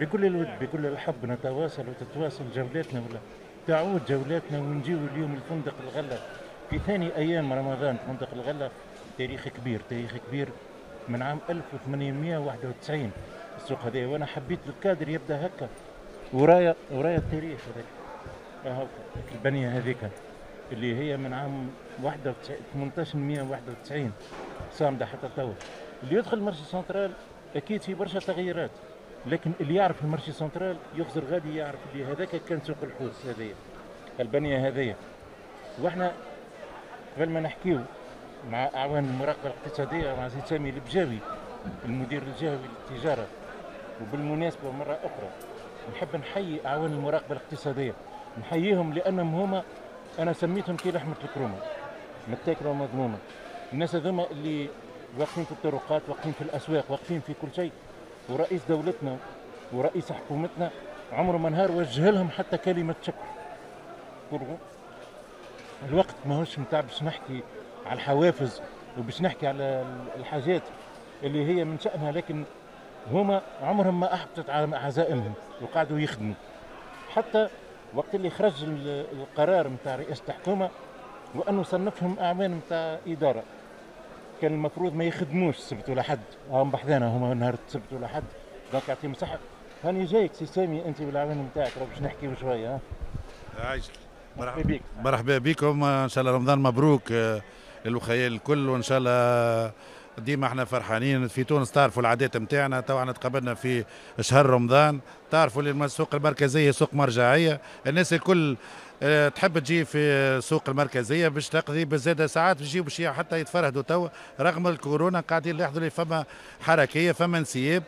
بكل الود بكل الحب نتواصل وتتواصل جولاتنا ولا؟ تعود جولاتنا ونجيو اليوم الفندق الغله في ثاني أيام رمضان فندق الغله تاريخ كبير تاريخ كبير من عام 1891 السوق هذا وأنا حبيت الكادر يبدأ هكا. ورايا ورايا التاريخ هذاك البنية هذيك اللي هي من عام 91 1891 صامدة حتى توا اللي يدخل ال marché central أكيد في برشا تغييرات. لكن اللي يعرف ال marché central يخزر غادي يعرف اللي هذاك كان سوق الحوت هذايا البنيه هذيا وإحنا قبل ما نحكيو مع أعوان المراقبة الاقتصادية مع سيد سامي البجاوي المدير الجهوي للتجارة وبالمناسبة مره أخرى نحب نحيي أعوان المراقبة الاقتصادية. نحييهم لأنهم هما أنا سميتهم كي لحمة الكرومة. متاكلة ومضمومه الناس هذوما اللي واقفين في الطرقات واقفين في الأسواق واقفين في كل شيء ورئيس دولتنا ورئيس حكومتنا عمره ما نهار وجه لهم حتى كلمة شكر. الوقت ماهوش نتاع باش نحكي على الحوافز وباش نحكي على الحاجات اللي هي من شأنها لكن هما عمرهم ما أحبطت على عزائمهم وقعدوا يخدموا. حتى وقت اللي خرج القرار نتاع رئاسة الحكومة وأنه صنفهم أعوان نتاع إدارة. كان المفروض ما يخدموش السبت ولا حد. هم بحذانا هما نهار السبت ولا حد. donc يعطيهم صحة هاني جايك سي سامي انت والعوان نتاعك باش نحكيو شوية ها. عايشك مرحبا. بك مرحبا بكم. إن شاء الله رمضان مبروك آه، للوخيال الكل وإن شاء الله ديما إحنا فرحانين. في تونس تعرفوا العادات نتاعنا تو إحنا تقابلنا في شهر رمضان. تعرفوا السوق المركزية سوق مرجعية. الناس الكل تحب تجي في السوق المركزية باش تقضي بزاده ساعات يجيو باش حتى يتفرهدوا تو رغم الكورونا قاعدين يلاحظوا فما حركية فما انسياب.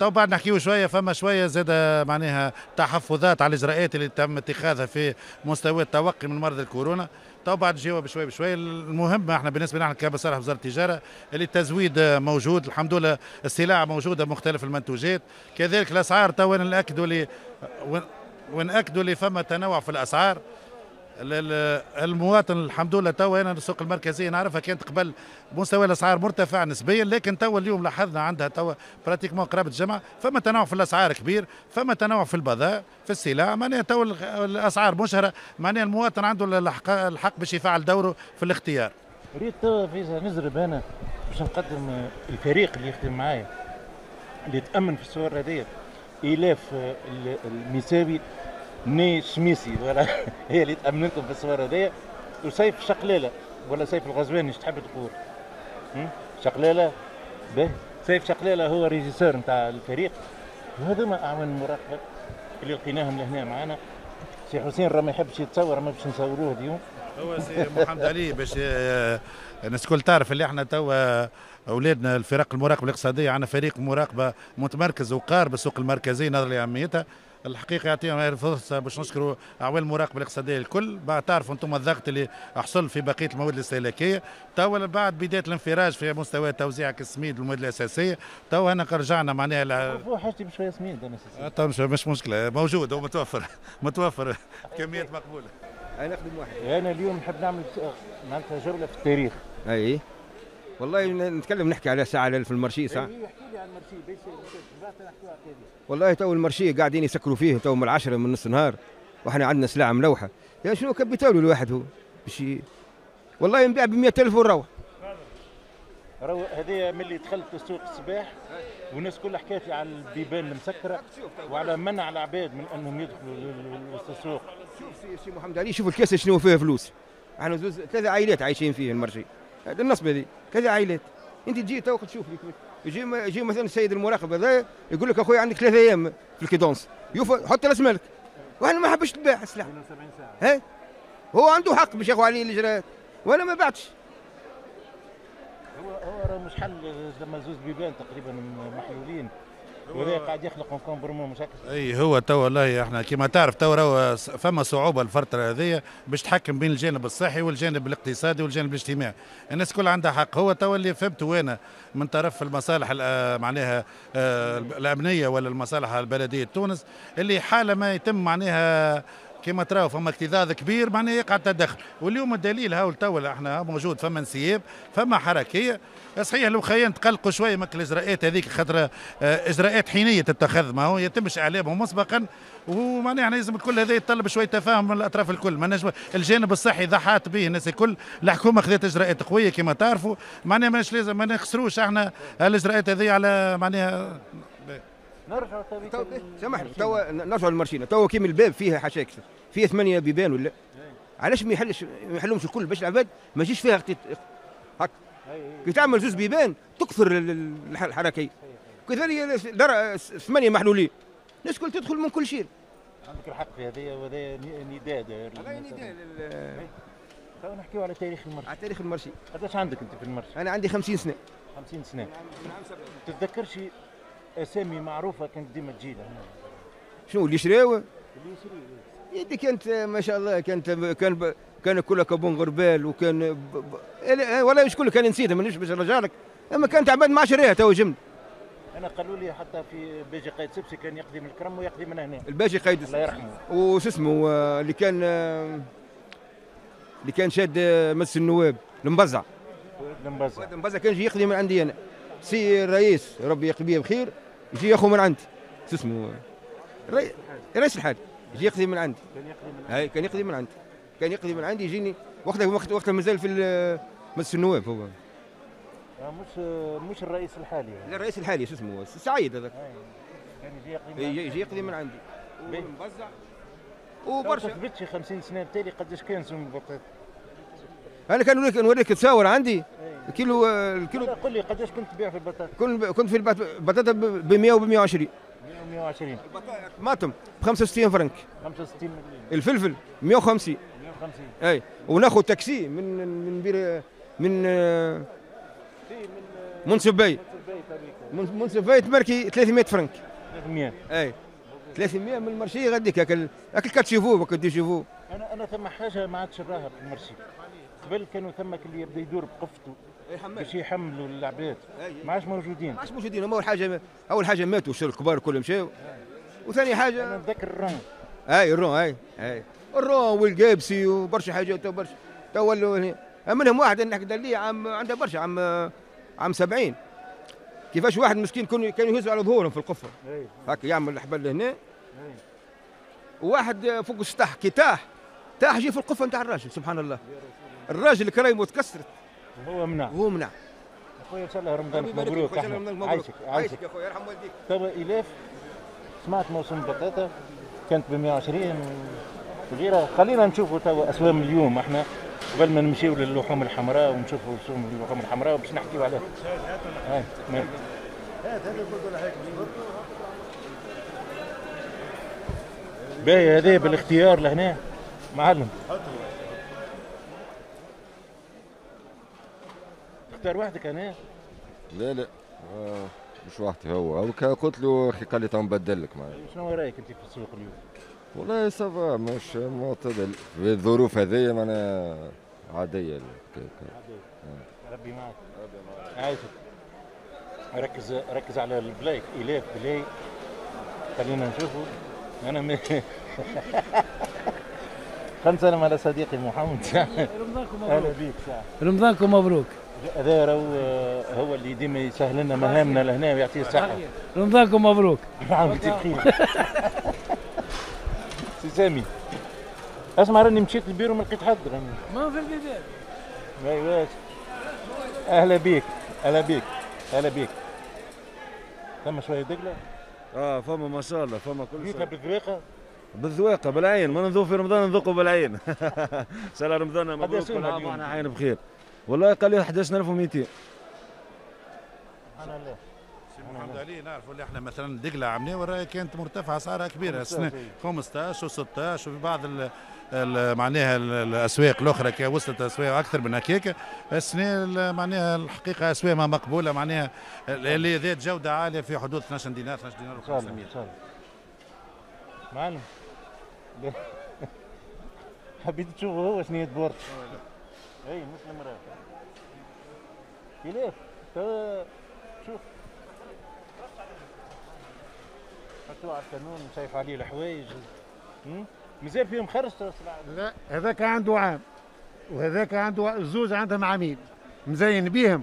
تو بعد نحكيو شوية فما شوية زاد معناها تحفظات على الإجراءات اللي تم اتخاذها في مستوى التوقي من مرض الكورونا. تو بعد نجاوب بشوي بشوي. المهم إحنا بالنسبة لنا كمصالح وزارة التجارة اللي التزويد موجود الحمد لله السلع موجودة مختلف المنتوجات. كذلك الأسعار تو ناكدوا لي وناكدوا لي فما تنوع في الأسعار. المواطن الحمد لله توا أنا السوق المركزيه نعرفها كانت قبل مستوى الأسعار مرتفع نسبيا لكن توا اليوم لاحظنا عندها توا براتيكمون قرابة الجمع فما تنوع في الأسعار كبير فما تنوع في البضائع في السلع معناها توا الأسعار مشهرة معناها المواطن عنده الحق, الحق باش يفعل دوره في الاختيار. ريت توا فيزا نزرب أنا باش نقدم الفريق اللي يخدم معايا اللي تأمن في الصور هذيا إلاف المساوي ني شميسي ولا هي اللي تامنكم في الصور هذيا. وسيف شقلاله ولا سيف الغزواني إيش تحب تقول؟ شقلاله به. سيف شقلاله هو ريجيسور نتاع الفريق. وهذوما اعوان المراقبه اللي لقيناهم لهنا معنا سي حسين راه ما يحبش يتصور ما باش نصوروه اليوم. هو سي محمد علي باش آه، الناس الكل تعرف اللي إحنا توا أولادنا الفرق المراقبة الإقتصادية عندنا فريق مراقبة متمركز وقارب السوق المركزي نظرا لاهميتها الحقيقة يعطينا الفرصه باش نشكروا اعوان المراقبة الاقتصادية الكل. بعد تعرفوا أنتم الضغط اللي حصل في بقية المواد الاستهلاكية. تو بعد بداية الانفراج في مستوى توزيع السميد المواد الأساسية. تو هنا رجعنا معناها هو حاجتي بشويه سميد أنا تو مش, مش مشكلة. موجود هو متوفر. متوفر كميات مقبولة. أنا نخدم واحد. أنا اليوم نحب نعمل معناتها جوله في التاريخ. أي. والله نتكلم نحكي على ساعة في المرشي ساعة. احكي لي عن المرشي والله تو المرشي قاعدين يسكروا فيه تو من العشرة من نص النهار وإحنا عندنا سلعة ملوحة. يعني شنو كبيتالو الواحد هو؟ باش والله ينباع ب 100000 ونروح رو هذه ملي دخلت السوق الصباح والناس كلها حكات لي على البيبان المسكرة وعلى منع العباد من أنهم يدخلوا وسط السوق. شوف سي محمد علي شوف الكاس شنو فيه فلوس. إحنا زوز ثلاثة عائلات عايشين فيه المرشي هذا النصب هذه. كذا عائلات. انت تجي تو تشوف يجي يجي مثلا السيد المراقب هذا يقول لك أخوي عندك ثلاثة أيام في الكيدونس. يوفى حط رأس مالك. وأنا ما حبش تبيع السلاح ها؟ هو عنده حق باش ياخذ عليه الإجراءات. وأنا ما بعتش. هو هو مش حل. لما زوز بيبان تقريبا محلولين وهذا قاعد يخلق كومبرمون مشاكل. أي هو تو والله إحنا كما تعرف تو فما صعوبة الفترة هذه باش تحكم بين الجانب الصحي والجانب الاقتصادي والجانب الاجتماعي. الناس كل عندها حق. هو تو اللي فهمته أنا من طرف المصالح معناها آه، الأمنية ولا المصالح البلدية تونس اللي حالة ما يتم معناها كما تراو فما اكتظاظ كبير معناها يقع التدخل واليوم الدليل هاو توا إحنا موجود فما انسياب فما حركيه صحيح المخيم تقلقوا شوية من الإجراءات هذيك خاطر آه، إجراءات حينية تتخذ ما هو يتمش إعلامهم مسبقا. ومعناها لازم الكل هذا يتطلب شوية تفاهم من الأطراف الكل. ما الجانب الصحي ضحات به الناس الكل الحكومة خذت إجراءات قوية كما تعرفوا. معناها مش لازم ما نخسروش إحنا الإجراءات هذه على معناها نرجع سامحني توا نرجع للمارشينا توا كيما الباب فيها حشاكس فيها ثمانية بيبان ولا؟ علاش ما يحلش ما يحلهمش الكل؟ باش العباد ما يجيش فيها هكا كي تعمل زوز بيبان تكثر الحركة كذلك ثمانية محلولين الناس الكل تدخل من كل شيء. عندك الحق في هذه وهذا نداء هذا نداء تو نحكيو على تاريخ المرشي. على تاريخ المرشي. قداش عندك أنت في المرشي؟ أنا عندي 50 سنة. 50 سنة. تتذكرش اسامي معروفة كانت ديما تجي هنا شنو اللي شراوه؟ اللي يشري. يدي كانت ما شاء الله كانت كان كان كلها كابون غربال وكان ولا شكون كان نسيتها مانيش باش نرجع لك. أما كانت عباد ما شريها تو جمد أنا قالوا لي حتى في بيجي قايد سبسي كان يقضي من الكرم ويقضي من هنا. الباجي قايد الله يرحمه. وش اسمه؟ اللي كان اللي كان شاد مجلس النواب المبزع المبزع المبزع كان يجي يقضي من عندي أنا. سي الرئيس ربي يقضيه بخير. يجي ياخذ من عندي شو اسمه؟ رئيس الحال. يجي يقضي من عندي كان يقضي من عندي كان يقضي من عندي كان يقضي من عندي يجيني. وقتها وقت وقتها مازال في مجلس النواب هو. آه، مش مش الرئيس الحالي لا الرئيس الحالي شو اسمه؟ سعيد هذاك. كان يجي يقضي يجي يقضي من عندي ومبزع. وبرشا. ثبتش 50 سنة بالتالي قداش كان سوم البطاطا أنا كان نوريك نوريك تصاور عندي. الكيلو الكيلو. قول لي؟ قداش كنت تبيع في البطاطا؟ كنت كنت في البطاطا ب 100 و ب 120 120 الطماطم ب 65 فرنك. 65 مليون. الفلفل 150 150 أي. وناخذ تاكسي من من بير من منصف بي. منصف بي تمركي 300 فرنك. 300 أي. 300 من المرشي غاديك. اكل أكل كاتشيفو بك دي شيفو. أنا أنا ثم حاجة ما عادش نراها في المرشي. قبل كانوا ثم اللي يبدأ يدور بقفته. باش يحملوا العباد. ما عادش موجودين. ما عادش موجودين. هما أول حاجة أول حاجة ماتوا الشر الكبار كلهم مشاو وثاني حاجة أنا نتذكر الرون. أي الرون أي أي. الرون والقابسي وبرشا حاجات برشا. تو ولوا منهم واحد نحكي لي عام عنده برشا عام عام 70 كيفاش واحد مسكين كانوا يهزوا على ظهورهم في القفة. هكا يعمل الحبل لهنا وواحد فوق السطح كي تاح تاح جي في القفة نتاع الراجل سبحان الله. الراجل كرايمه تكسرت وهو منع. وهو منع. اخويا إن شاء الله رمضانك مبروك. عايشك عايشك. يا اخويا يرحم والديك. توا الاف سمعت موسم البطاطا كانت ب 120 وغيرها خلينا نشوفوا توا أسوام اليوم إحنا قبل ما نمشيو للحوم الحمراء ونشوفوا أسوام اللحوم الحمراء باش نحكيو عليها هات هذا باهي هذا بالاختيار لهنا معلم. تختار وحدك أنا لا لا. آه مش وحدي هو. هو قلت له أخي قال لي تو نبدل لك معايا. شنو رأيك أنت في السوق اليوم؟ والله ça va مش معتدل. في الظروف هذه معناها عادية. ربي معك. عايشك. ركز ركز على البلايك الاف بلاي خلينا نشوفوا أنا م... خمسة على صديقي محمد. رمضانكم مبروك. أهلا بيك. رمضانكم مبروك. هذا هو اللي ديما يسهل لنا مهامنا لهنا ويعطيه الصحة. رمضانكم مبروك. نعم بخير سي سامي أسمع راني مشيت البيرو ما لقيت حد راني. ما في البيبان ما يواش أهلا بيك أهلا بيك أهلا بيك. ثم شوية دقلة؟ آه فما ما شاء الله فما كل شيء. بالذواقة؟ بالذواقه بالعين. ما نذوق في رمضان نذوقوا بالعين. سنة رمضان مبروك كل عام وإحنا عين بخير. والله قال لي 11200 سبحان الله. محمد علي نعرفوا اللي إحنا مثلا دقلة عملناه كانت مرتفعة اسعارها كبيرة. السنة 15 و16 وفي بعض معناها الأسواق الأخرى وصلت أسواق أكثر من هكاك. السنة معناها الحقيقة اسواقها مقبولة معناها اللي ذات جودة عالية في حدود 12 دينار 12 دينار و500 معلم حبيت تشوفه هو شنو بورت إي مسلم راه كيلاف شوف. حطوه على القانون شايف عليه الحوايج. مازال فيهم خرج لا هذاك عنده عام. وهذاك عنده الزوز عندهم عامين مزين بيهم.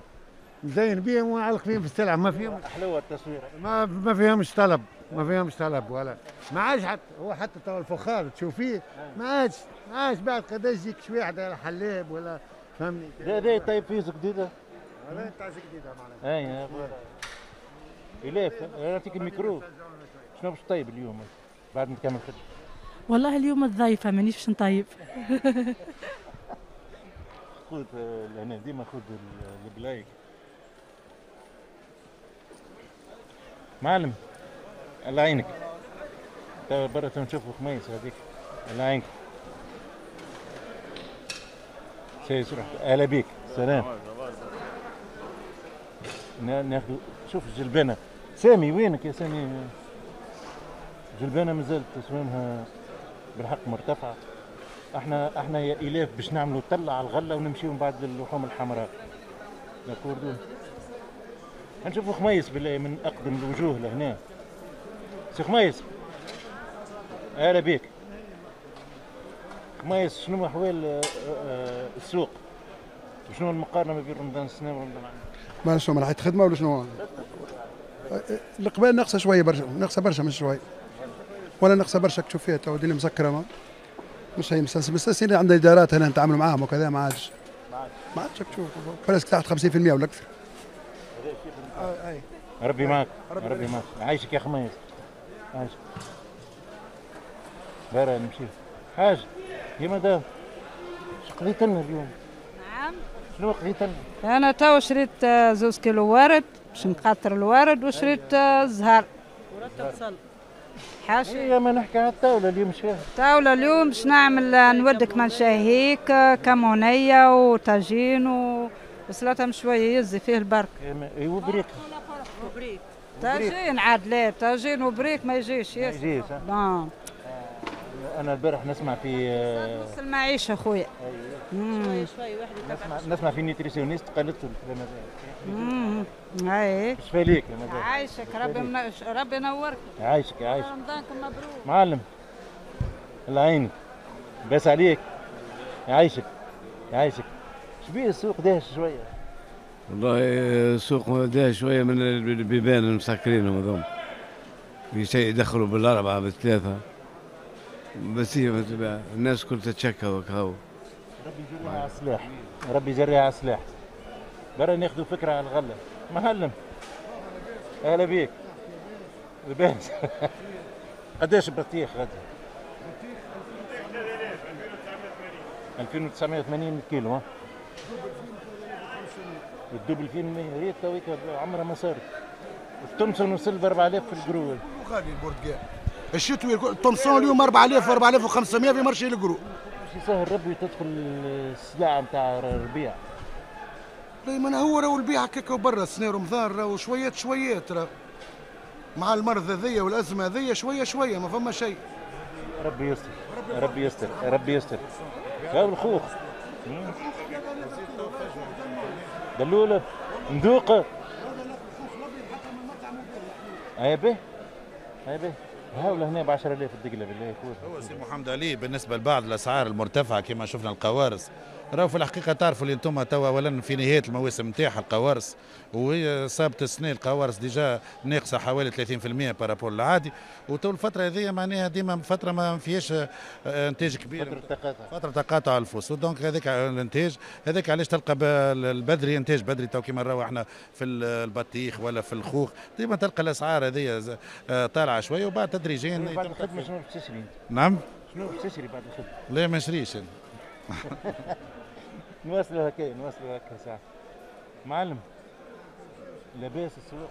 مزين بيهم وعلق فيهم في السلعة. ما فيهم حلوة التصوير. ما ما فيهمش طلب. ما فيهمش طلب ولا. ما عادش حتى هو حتى تو الفخار تشوفيه ما عادش ما عادش بعد قداش يجيك شوية واحد حلاب ولا فهمني؟ هذا طيب فيز جديده هذا تاع جديده معناها أي إلاف يعطيك الميكرو. شنو باش طيب اليوم؟ بعد ما تكمل خدمة. والله اليوم الضيفة مانيش باش نطيب. خذ لهنا. ديما خذ البلايك. معلم. الله يعينك توا برا نشوفوا خميس هذيك. الله يعينك شيء سرح أهلا بيك. سلام. ناخذ شوف الجلبانه سامي وينك يا سامي؟ جلبانة مازالت تصميمها بالحق مرتفعة. إحنا إحنا يا إلاف باش نعملوا طلع على الغلة ونمشيو من بعد للحوم الحمراء. en attendant نشوفوا خميس بالله من أقدم الوجوه لهنا. سي خميس أهلا بيك. خميس شنو أحوال آه، آه، السوق؟ وشنو المقارنة ما بين رمضان السنة ورمضان ما شنو من ناحيه خدمه ولا شنو؟ القبال ناقصة شوية برشا ناقصة برشا مش شوية. ولا ناقصة برشا تشوف فيها تو الدنيا مسكرة ما. مش هي مستنسل عندنا إدارات هنا نتعاملوا معاهم وكذا ما عادش. ما عادش تشوف فرس تحت 50% ولا أكثر. ربي معك ربي معك عايشك يا خميس عايشك برا نمشي. حاج يا مدام شو قضيت لنا اليوم؟ نعم. شنو قضيت لنا؟ أنا تو شريت آه، زوز كيلو ورد باش نقطر الورد وشريت آه، زهر. ورد حاشي يا ما نحكي على الطاولة اليوم مش فيها الطاولة اليوم باش نعمل آه، نودك من شهيك كمونية وطاجين وسلطة مشوية يزي فيه البرك. اي وبريك وبريك طاجين عاد لا طاجين وبريك ما يجيش ما يجيش نعم أنا البارح نسمع في نص المعيشه أيوه شوي شوي واحد نسمع نسمع في nutritionniste قالت هذا اي يا مدام عايشك ربي من... ربي ينورك عايشك عايشك رمضانكم مبروك معلم الله يعينك بس عليك يعيشك يعيشك شبيه السوق داهش شوية والله السوق داهش شوية من البيبان المسكرين هذوم في شيء يدخلوا بالأربعة بالثلاثة. بس هي الناس كلها تتشكى وكهو. ربي يجريها على السلاح. ربي يجريها على السلاح. برا ناخذوا فكرة على الغلة. معلم أهلا بيك. لباس. قداش بطيخ غادي 2980 كيلو ها؟ ال double fine يا ريت تويك عمرها ما صارت. ال Thomson وصل ب 4000 في الجرو. غالي البرتقال الشتوي ال Thomson اليوم 4000 4500 في marché ال gros. باش يسهل ربي تدخل السلعة نتاع الربيع دائما هو راهو البيع هكاك برا السنة رمضان راهو شويات شويات راه مع المرض هذيا والأزمة هذيا شوية شوية ما فما شيء. ربي يستر ربي يستر ربي يستر. يا الخوخ. دلولة ندوقه اي به اي به. هاول هنا ب 10000 الدقلة بالله هو سي محمد علي بالنسبة لبعض الأسعار المرتفعة كما شفنا القوارص. راهو في الحقيقة تعرفوا اللي أنتم توا اولا في نهاية المواسم نتاعها القوارص وهي صابت السنة القوارص déjà ناقصة حوالي 30% par rapport العادي. وتو الفترة هذه معناها ديما فترة ما فيهاش آه، إنتاج كبير. فترة تقاطع. فترة تقاطع الفصول donc هذاك الإنتاج هذاك علاش تلقى البدري إنتاج بدري تو كيما نراو إحنا في البطيخ ولا في الخوخ. ديما تلقى الأسعار هذه آه، طالعة شوية وبعد تدريجيا بعد الخدمه شنو تشري؟ نعم؟ شنو تشري بعد الخدمه؟ لا ما نشريش نواصلوا هكا نواصلوا هكا ساعة معلم لاباس السوق.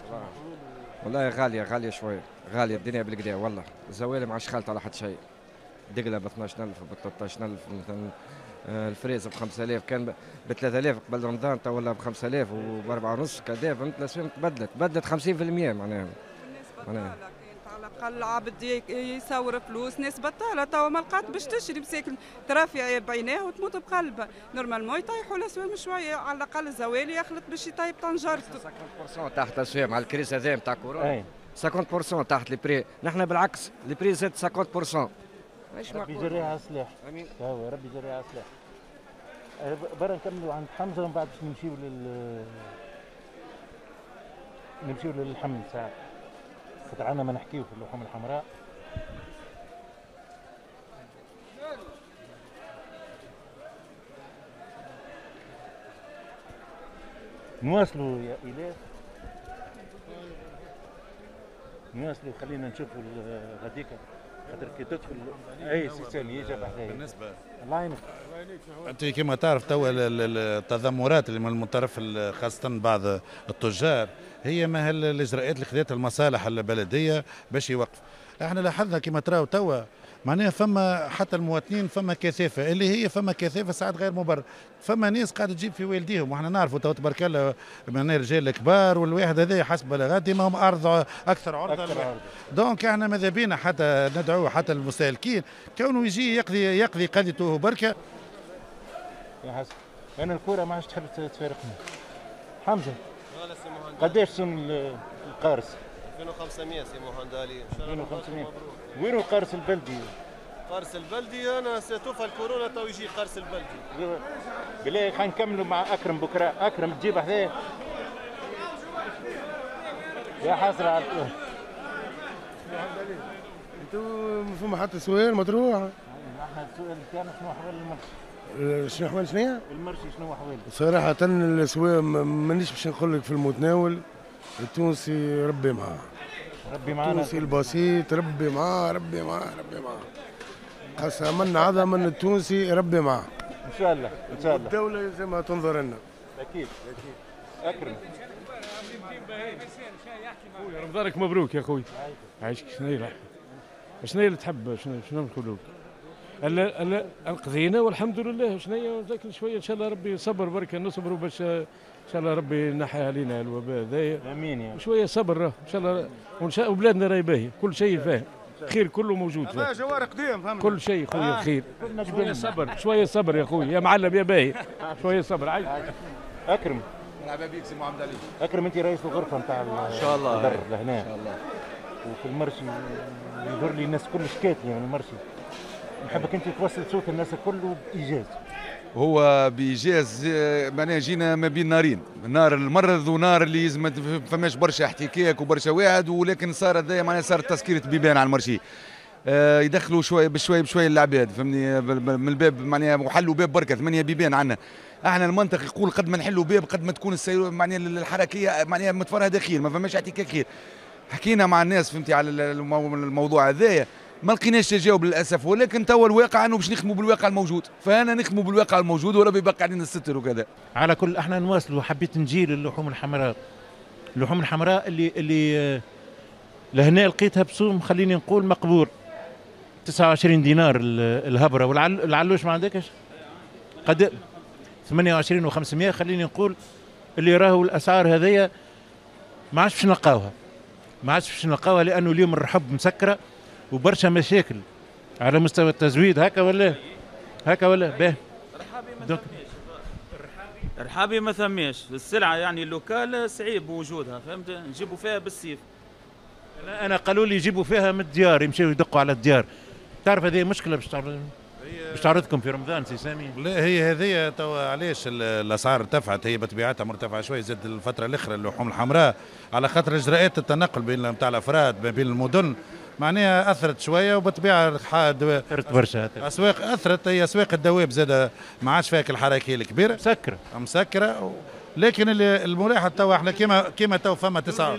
والله غالية غالية شوية غالية الدنيا بالكدا والله. الزوالي ما عادش خالت على حد شيء. دقلة ب 12000 ب 13000 مثلا آه، ال fraise ب 5000 كان ب 3000 قبل رمضان تو ولا ب 5000 وب 4 ونص كذا فهمت الاسهم تبدلت تبدلت 50% معناها. معناها. الاقل عبد يصور فلوس ناس بطاله توا ما لقات باش تشري مساكن ترافع بعيناه وتموت بقلبها normalement يطيحوا الاسواق شوية على الأقل الزوالي يخلط باش يطيب طنجرته 50% تحت الاسواق مع ال crise هذا نتاع كورونا. 50% تحت les prix. نحن بالعكس les prix زاد 50% مش ربي معقول. يجريها على السلاح. آمين. هو ربي يجريها على السلاح. أه، برا نكملوا عند حمزة ومن بعد باش نمشيو لل نمشيو للحمل ساعة. عندنا ما نحكيو في اللحوم الحمراء. نواصلوا يا إيلاف نواصلوا خلينا نشوفوا غاديكا خاطر كي تدخل أي سي سامي يجي بعدها بالنسبة. الله يعينك. أنت كما تعرف توا ال- ال- التذمرات اللي من ال- خاصة بعض التجار هي ما الإجراءات اللي خذتها المصالح البلدية باش يوقف. إحنا لاحظنا كما تراو توا معناها فما حتى المواطنين فما كثافة اللي هي فما كثافة ساعات غير مبرر. فما ناس قاعدة تجيب في والديهم وإحنا نعرفوا تو تبارك الله معناها رجال كبار والواحد هذا حسب بلاغات ديما هم ارض أكثر عرضة. أكثر. عرضة. donc إحنا ماذا بينا؟ حتى ندعو حتى المستهلكين. كونه يجي يقضي يقضي قضيته بركة. يا حسن. أنا الكورة ما عادش تحب تفارقني حمزة قداش سن ال- القارص؟ 2500 سي مهندالي 2500 وينو القارص البلدي؟ قرص البلدي أنا سيتوفى الكورونا تو يجي قرص البلدي. بالله خلينا نكملوا مع أكرم بكرة. أكرم تجيب حذاه يا حسرة. على. أنتوا فما حتى سؤال مطروح؟ إحنا السؤال بتاعنا شنو احوال ال marché. شنو احوال شنو ال marché شنو احواله صراحة السواق ما- مانيش باش نقول لك في المتناول التونسي ربي معاه. ربي معانا. التونسي البسيط ربي معاه ربي معاه ربي معاه. قسما من التونسي ربي معاه. إن شاء الله إن شاء الله. الدولة زي ما تنظر لنا. أكيد. أكرم. خويا رمضانك مبروك يا خوي عايشك شنو هي شنو هي اللي تحب؟ شنو شنو نقول لك انقذينا والحمد لله. شنو هي لكن شوية إن شاء الله ربي صبر بركة نصبروا باش إن شاء الله ربي ينحي علينا الوباء هذايا آمين يا وشويه صبر راه إن شاء الله وإن شاء وبلادنا راهي باهية. كل شيء فاهم. خير كله موجود فيه جوار قديم فهمنا. كل شيء خويا آه، خير. شوية. صبر. شوية صبر يا خويا. يا معلم يا باهي. شوية صبر. عايش أكرم. مرحبا بك سي محمد علي. أكرم أنت رئيس الغرفة نتاع إن شاء الله. لهنا إن شاء الله. وفي المرشي يظهر لي الناس كل شكات لي من المرشي نحبك انت توصل صوت الناس الكل بايجاز هو بإيجاز معناها جينا ما بين نارين. نار المرض ونار اللي ما فماش برشا احتكاك وبرشا واحد ولكن صار هذايا معناها صار تسكيرة بيبان على المرشي. آه، يدخلوا شوية بشويه بشويه العباد فهمني؟ من الباب معناها وحلوا باب بركة ثمانية بيبان عندنا إحنا المنطق يقول قد ما نحلوا باب قد ما تكون السير معناها الحركية معناها متفرهدة خير ما فماش احتكاك خير. حكينا مع الناس فهمتي على المو- الموضوع هذايا. ما لقيناش تجاوب للأسف ولكن توا الواقع أنه باش نخدموا بالواقع الموجود. فأنا نخدموا بالواقع الموجود وربي يبقى علينا الستر وكذا. على كل إحنا نواصلوا حبيت نجي للحوم الحمراء. اللحوم الحمراء اللي اللي آه، لهنا لقيتها بسوم خليني نقول مقبول. 29 دينار ال- الهبرة. والعلوش ما عندكش؟ قد 28 و500 خليني نقول اللي راهو الأسعار هذيا ما عادش باش نلقاوها. ما عادش باش نلقاوها لأنه اليوم الرحب مسكرة. وبرشا مشاكل على مستوى التزويد. هكا ولا؟ هكا ولا؟ باهي. donc. رحابي ما ثماش. السلعة يعني ال local صعيب وجودها فهمت؟ نجيبوا فيها بالسيف. أنا أنا قالوا لي يجيبوا فيها من الديار يمشيوا يدقوا على الديار. تعرف هذه مشكلة باش تعرض باش تعرضكم في رمضان سي سامي؟ لا هي هذه توا علاش ال- الأسعار ارتفعت. هي بطبيعتها مرتفعة شوي زاد الفترة الاخرى اللحوم الحمراء على خاطر إجراءات التنقل بين نتاع الأفراد ما بين المدن. معناها أثرت شوية وبالطبيعه أثرت برشا أسواق أثرت هي أسواق الدواب زاد ما عادش فيها الحركيه الكبيرة مسكرة مسكرة. لكن اللي الملاحظ توا إحنا كيما كيما تو فما تسعة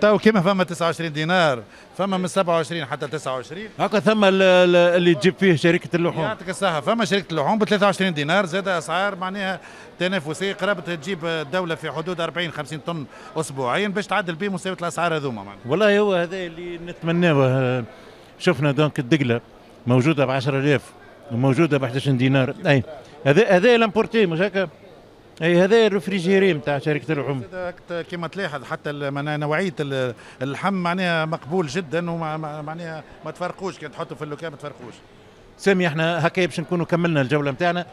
تو كيما فما 29 دينار فما من 27 حتى 29 هكا ثم ال- ال- اللي تجيب فيه شركة اللحوم. يعطيك الصحة فما شركة اللحوم ب 23 دينار زاد أسعار معناها تنافسية قرابة تجيب الدولة في حدود 40 50 طن أسبوعيا باش تعدل بهم مستوى الأسعار هذوما معناها. والله هو هذا اللي نتمناه شفنا donc الدقلة موجودة ب 10000 وموجودة ب 11 دينار. أي هذا هذا l'importé مش هكا؟ أي هذا ال réfrigéré نتاع شركة هكت- كما تلاحظ حتى معناها نوعية ال- اللحم معناها مقبول جدا ومعناها ما تفرقوش كي تحطوا في ال local ما تفرقوش. سامي إحنا هكا باش نكونوا كملنا الجولة نتاعنا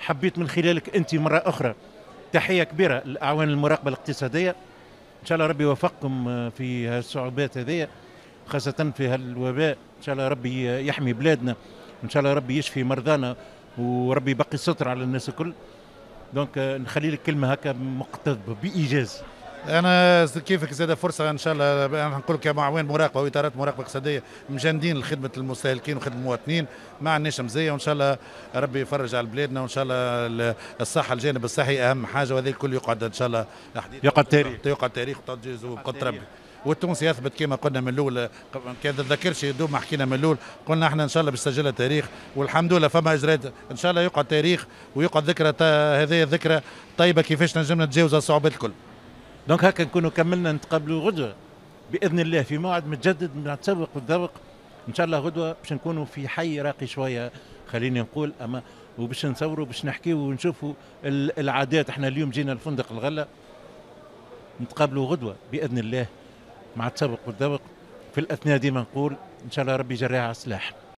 حبيت من خلالك أنت مرة أخرى تحية كبيرة لأعوان المراقبة الاقتصادية. إن شاء الله ربي يوفقكم في هالصعوبات هذه خاصة في هالوباء. إن شاء الله ربي يحمي بلادنا. إن شاء الله ربي يشفي مرضانا وربي يبقي الستر على الناس الكل. دونك نخلي لك كلمة هكا مقتضبه بإيجاز. أنا كيفك زاد فرصة إن شاء الله نقول لك كمعاون مراقبة وإطارات مراقبة اقتصادية مجندين لخدمة المستهلكين وخدمة المواطنين ما عندناش مزيه وإن شاء الله ربي يفرج على بلادنا وإن شاء الله الصحة الجانب الصحي أهم حاجة وهذا الكل يقعد إن شاء الله يقعد تاريخ. يقعد تاريخ وتنجيز وقدر ربي. والتونسي يثبت كما قلنا من الأول كان تذكرش دوب ما حكينا من الأول. قلنا إحنا إن شاء الله بيسجلها تاريخ والحمد لله فما اجراءات إن شاء الله يقعد تاريخ ويقعد ذكرى هذه الذكرى طيبة كيفاش نجمنا نتجاوز الصعوبات الكل. دونك هكا نكونوا كملنا نتقابلوا غدوة بإذن الله في موعد متجدد من التسوق والذوق. إن شاء الله غدوة باش نكونوا في حي راقي شوية. خليني نقول اما وباش نصوروا باش نحكيوا ونشوفوا العادات. إحنا اليوم جينا الفندق الغلة. نتقابلوا غدوة بإذن الله. مع التسوق والذوق في الأثناء ديما نقول إن شاء الله ربي يجريها على السلاح.